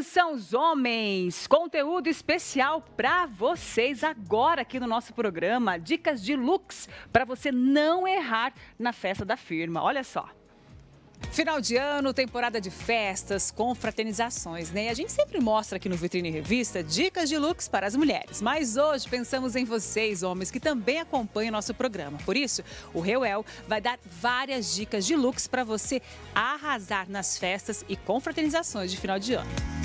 Atenção, os homens! Conteúdo especial para vocês agora aqui no nosso programa. Dicas de looks para você não errar na festa da firma. Olha só. Final de ano, temporada de festas, confraternizações, né? E a gente sempre mostra aqui no Vitrine Revista dicas de looks para as mulheres. Mas hoje pensamos em vocês, homens, que também acompanham nosso programa. Por isso, o Reuel vai dar várias dicas de looks para você arrasar nas festas e confraternizações de final de ano.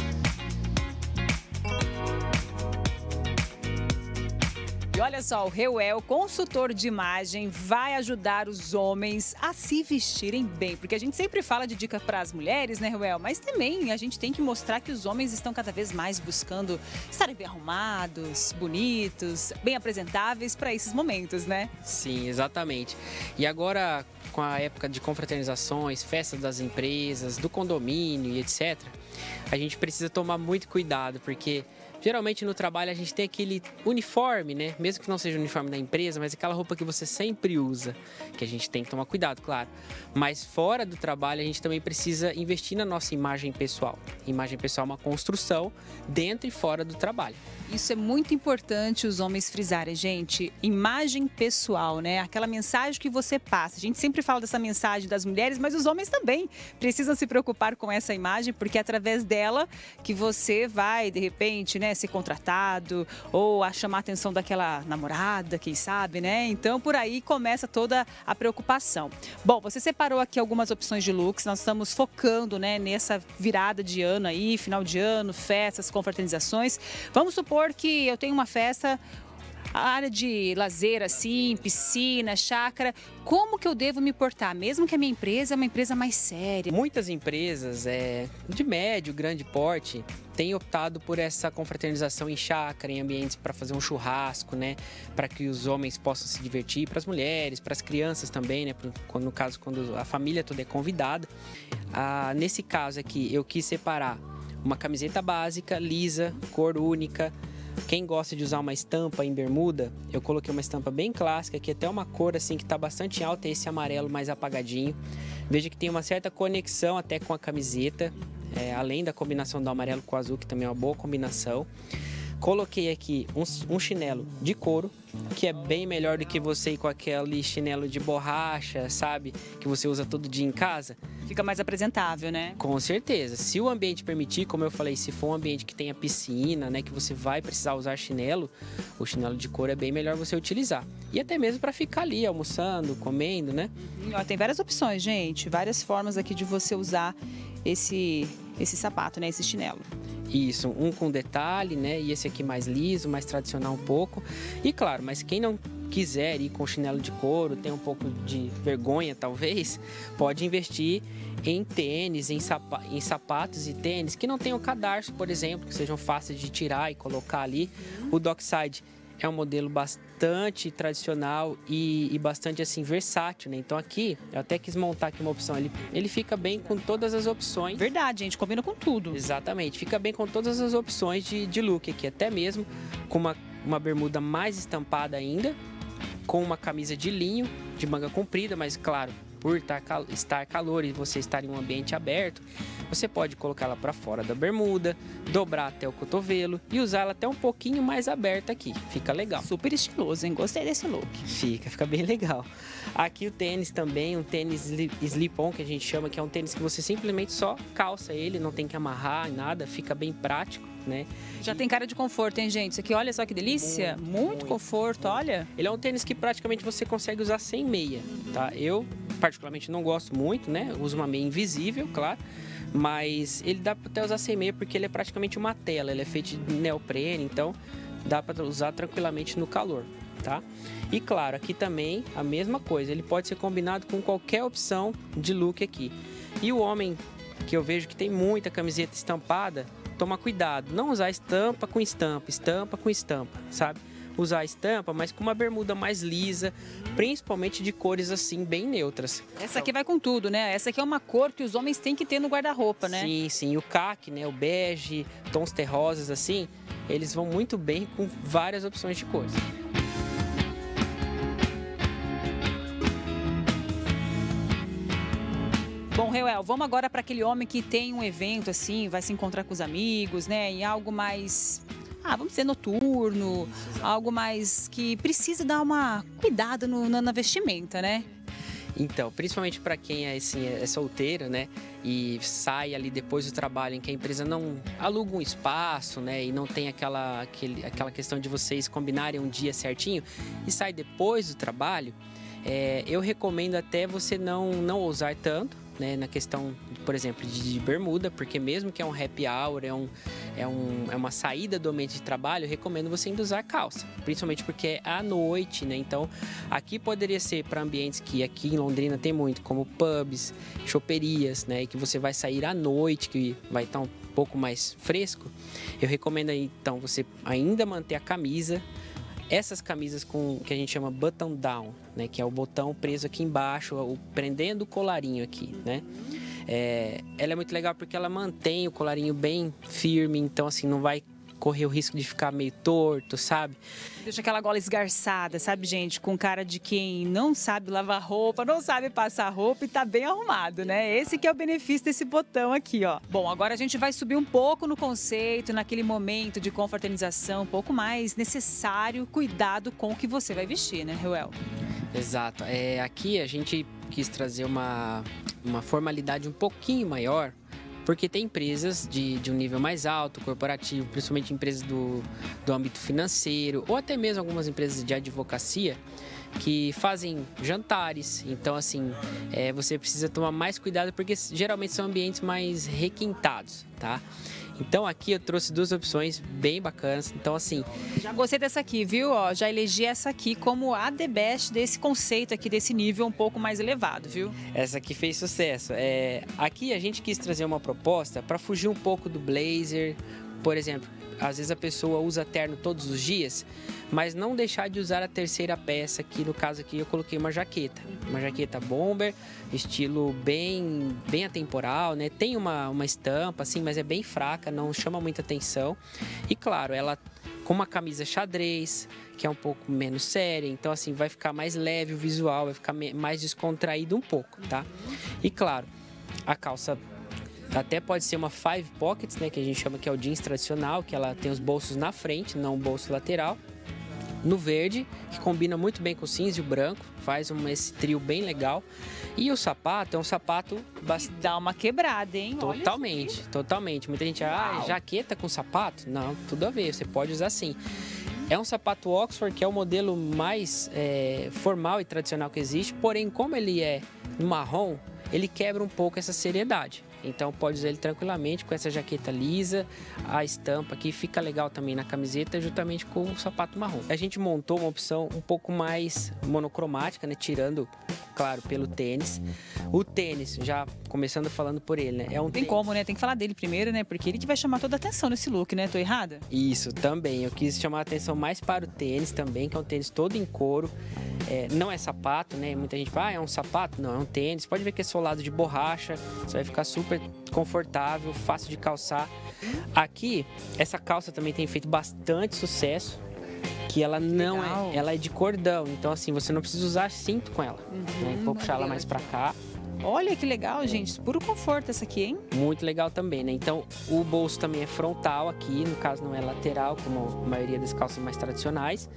E olha só, o Reuel, consultor de imagem, vai ajudar os homens a se vestirem bem. Porque a gente sempre fala de dica para as mulheres, né, Reuel? Mas também a gente tem que mostrar que os homens estão cada vez mais buscando estarem bem arrumados, bonitos, bem apresentáveis para esses momentos, né? Sim, exatamente. E agora, com a época de confraternizações, festas das empresas, do condomínio e etc., a gente precisa tomar muito cuidado, porque Geralmente no trabalho a gente tem aquele uniforme, né? Mesmo que não seja o uniforme da empresa, mas aquela roupa que você sempre usa, que a gente tem que tomar cuidado, claro. Mas fora do trabalho a gente também precisa investir na nossa imagem pessoal. Imagem pessoal é uma construção dentro e fora do trabalho. Isso é muito importante os homens frisarem, gente. Imagem pessoal, né? Aquela mensagem que você passa. A gente sempre fala dessa mensagem das mulheres, mas os homens também precisam se preocupar com essa imagem, porque é através dela que você vai, de repente, né, ser contratado ou a chamar a atenção daquela namorada, quem sabe, né? Então, por aí começa toda a preocupação. Bom, você separou aqui algumas opções de looks. Nós estamos focando, né, nessa virada de ano aí, final de ano, festas, confraternizações. Vamos supor que eu tenho uma festa, a área de lazer, assim, piscina, chácara, como que eu devo me portar, mesmo que a minha empresa é uma empresa mais séria? Muitas empresas é, de médio, grande porte têm optado por essa confraternização em chácara, em ambientes para fazer um churrasco, né? Para que os homens possam se divertir, para as mulheres, para as crianças também, né? No caso, quando a família toda é convidada. Ah, nesse caso aqui, eu quis separar uma camiseta básica, lisa, cor única. Quem gosta de usar uma estampa em bermuda, eu coloquei uma estampa bem clássica, que é até uma cor assim que está bastante alta, esse amarelo mais apagadinho. Veja que tem uma certa conexão até com a camiseta, é, além da combinação do amarelo com o azul, que também é uma boa combinação. Coloquei aqui um, um, chinelo de couro, que é bem melhor do que você ir com aquele chinelo de borracha, sabe? Que você usa todo dia em casa. Fica mais apresentável, né? Com certeza. Se o ambiente permitir, como eu falei, se for um ambiente que tenha piscina, né, que você vai precisar usar chinelo, o chinelo de couro é bem melhor você utilizar. E até mesmo para ficar ali almoçando, comendo, né? Ó, tem várias opções, gente, várias formas aqui de você usar esse esse sapato, né, esse chinelo. Isso, um com detalhe, né? E esse aqui mais liso, mais tradicional um pouco. E claro, mas quem não quiser ir com chinelo de couro, tem um pouco de vergonha talvez, pode investir em tênis, em, em sapatos e tênis que não tenham cadarço, por exemplo, que sejam fáceis de tirar e colocar ali. O Dockside é um modelo bastante tradicional e, e, bastante assim versátil, né? Então aqui eu até quis montar aqui uma opção. Ele, ele fica bem com todas as opções. Verdade, gente, combina com tudo. Exatamente, fica bem com todas as opções de, de look aqui, até mesmo com uma, uma bermuda mais estampada ainda, com uma camisa de linho de manga comprida, mas claro, por estar calor e você estar em um ambiente aberto, você pode colocá-la para fora da bermuda, dobrar até o cotovelo e usá-la até um pouquinho mais aberta aqui. Fica legal. Super estiloso, hein? Gostei desse look. Fica, fica bem legal. Aqui o tênis também, um tênis slip-on que a gente chama, que é um tênis que você simplesmente só calça ele, não tem que amarrar nada, fica bem prático. Né? Já e... tem cara de conforto, hein, gente? Isso aqui, olha só que delícia. Muito, muito, muito conforto, olha. Ele é um tênis que praticamente você consegue usar sem meia, tá? Eu, particularmente, não gosto muito, né? uso uma meia invisível, claro. Mas ele dá até usar sem meia porque ele é praticamente uma tela, ele é feito de neoprene, então dá para usar tranquilamente no calor, tá? E claro, aqui também a mesma coisa, ele pode ser combinado com qualquer opção de look aqui. E o homem que eu vejo que tem muita camiseta estampada, toma cuidado, não usar estampa com estampa, estampa com estampa, sabe? usar a estampa, mas com uma bermuda mais lisa, principalmente de cores assim bem neutras. Essa aqui vai com tudo, né? Essa aqui é uma cor que os homens têm que ter no guarda-roupa, né? Sim, sim. O caque, né? O bege, tons terrosos assim, eles vão muito bem com várias opções de cores. Bom, Reuel, vamos agora para aquele homem que tem um evento assim, vai se encontrar com os amigos, né? Em algo mais ah, vamos dizer, noturno, algo mais que precisa dar uma cuidado no, na, vestimenta, né? Então, principalmente para quem é, assim, é solteiro, né? E sai ali depois do trabalho, em que a empresa não aluga um espaço, né? E não tem aquela, aquele, aquela questão de vocês combinarem um dia certinho e sai depois do trabalho, é, eu recomendo até você não, não ousar tanto, né, na questão, por exemplo, de, de, bermuda, porque mesmo que é um happy hour, é, um, é, um, é uma saída do ambiente de trabalho, recomendo você ainda usar calça, principalmente porque é à noite, né? Então, aqui poderia ser para ambientes que aqui em Londrina tem muito, como pubs, choperias, né? E que você vai sair à noite, que vai estar um pouco mais fresco. Eu recomendo então você ainda manter a camisa, essas camisas com que a gente chama button down, né, que é o botão preso aqui embaixo, o, prendendo o colarinho aqui, né? É, ela é muito legal porque ela mantém o colarinho bem firme, então assim não vai correr o risco de ficar meio torto, sabe? Deixa aquela gola esgarçada, sabe, gente? Com cara de quem não sabe lavar roupa, não sabe passar roupa e tá bem arrumado, né? Esse que é o benefício desse botão aqui, ó. Bom, agora a gente vai subir um pouco no conceito, naquele momento de confraternização, um pouco mais necessário cuidado com o que você vai vestir, né, Ruel? Exato. É, aqui a gente quis trazer uma, uma formalidade um pouquinho maior porque tem empresas de, de um nível mais alto, corporativo, principalmente empresas do, do âmbito financeiro, ou até mesmo algumas empresas de advocacia, que fazem jantares. Então, assim, é, você precisa tomar mais cuidado porque geralmente são ambientes mais requintados, tá? Então aqui eu trouxe duas opções bem bacanas. Então assim, já gostei dessa aqui, viu? Ó, já elegi essa aqui como a the best desse conceito aqui desse nível um pouco mais elevado, viu? Essa aqui fez sucesso. É, aqui a gente quis trazer uma proposta para fugir um pouco do blazer, por exemplo. Às vezes a pessoa usa terno todos os dias, mas não deixar de usar a terceira peça, que no caso aqui eu coloquei uma jaqueta. Uma jaqueta bomber, estilo bem, bem atemporal, né? Tem uma, uma estampa, assim, mas é bem fraca, não chama muita atenção. E claro, ela com uma camisa xadrez, que é um pouco menos séria, então assim vai ficar mais leve o visual, vai ficar mais descontraído um pouco, tá? E claro, a calça até pode ser uma five pockets, né, que a gente chama que é o jeans tradicional, que ela tem os bolsos na frente, não o bolso lateral no verde, que combina muito bem com o cinza e o branco, faz um, esse trio bem legal. E o sapato é um sapato bastante... Dá uma quebrada, hein? Totalmente, totalmente. Muita gente, ah, jaqueta com sapato? Não, tudo a ver, você pode usar sim. É um sapato Oxford, que é o modelo mais é, formal e tradicional que existe, porém, como ele é marrom, ele quebra um pouco essa seriedade. Então pode usar ele tranquilamente com essa jaqueta lisa, a estampa aqui fica legal também na camiseta, juntamente com o sapato marrom. A gente montou uma opção um pouco mais monocromática, né? Tirando, claro, pelo tênis. O tênis, já começando falando por ele, né? É um Tem tênis... como, né? Tem que falar dele primeiro, né? Porque ele que vai chamar toda a atenção nesse look, né? Tô errada? Isso, também. Eu quis chamar a atenção mais para o tênis também, que é um tênis todo em couro. É, não é sapato, né? Muita gente fala, ah, é um sapato? Não, é um tênis. Pode ver que é solado de borracha, você vai ficar super confortável, fácil de calçar. Aqui, essa calça também tem feito bastante sucesso. Que ela não é, Legal. é, ela é de cordão, então assim, você não precisa usar cinto com ela. Uhum, né? Vou puxar ela mais para cá. Olha que legal, gente. Puro conforto essa aqui, hein? Muito legal também, né? Então, o bolso também é frontal aqui, no caso não é lateral, como a maioria das calças mais tradicionais.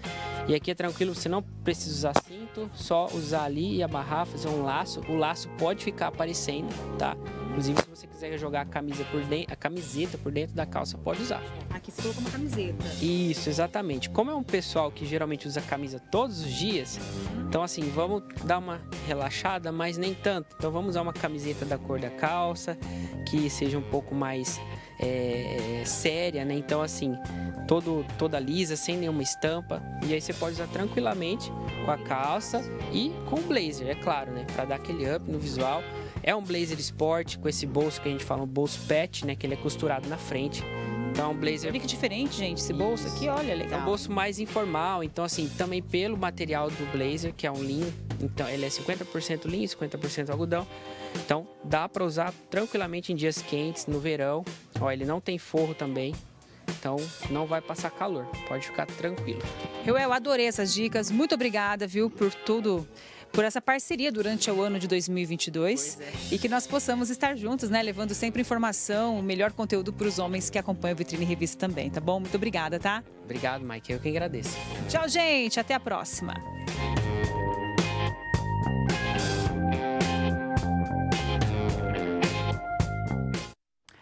E aqui é tranquilo, você não precisa usar cinto, só usar ali e amarrar, fazer um laço. O laço pode ficar aparecendo, tá? Inclusive, se você quiser jogar a camisa por dentro, a camiseta por dentro da calça, pode usar. Aqui você colocou uma camiseta. Isso, exatamente. Como é um pessoal que geralmente usa camisa todos os dias, então assim, vamos dar uma relaxada, mas nem tanto. Então vamos usar uma camiseta da cor da calça, que seja um pouco mais é, séria, né? Então assim, todo, toda lisa, sem nenhuma estampa. E aí você pode usar tranquilamente com a calça e com o blazer, é claro, né? Para dar aquele up no visual. É um blazer esporte com esse bolso que a gente fala, um bolso pet, né? Que ele é costurado na frente. Então, é um blazer. Que diferente, gente. Esse bolso aqui, olha, legal. É um bolso mais informal. Então, assim, também pelo material do blazer, que é um linho. Então, ele é 50% linho, 50% algodão. Então, dá para usar tranquilamente em dias quentes, no verão. Ó, ele não tem forro também. Então não vai passar calor, pode ficar tranquilo. Eu, eu adorei essas dicas, muito obrigada, viu, por tudo por essa parceria durante o ano de 2022 é. e que nós possamos estar juntos, né? Levando sempre informação, o melhor conteúdo para os homens que acompanham o Vitrine Revista também, tá bom? Muito obrigada, tá? Obrigado, Mike. Eu que agradeço. Tchau, gente. Até a próxima.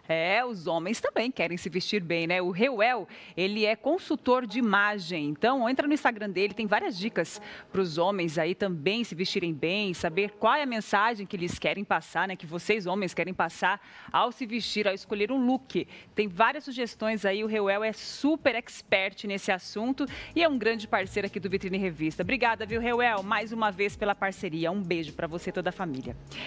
É, os homens também querem se vestir bem, né? O Reuel, ele é consultor de imagem. Então, entra no Instagram dele, tem várias dicas para os homens aí também se vestirem bem, saber qual é a mensagem que eles querem passar, né? Que vocês, homens, querem passar ao se vestir, ao escolher um look. Tem várias sugestões aí. O Reuel é super expert nesse assunto e é um grande parceiro aqui do Vitrine Revista. Obrigada, viu, Reuel, mais uma vez pela parceria. Um beijo para você e toda a família.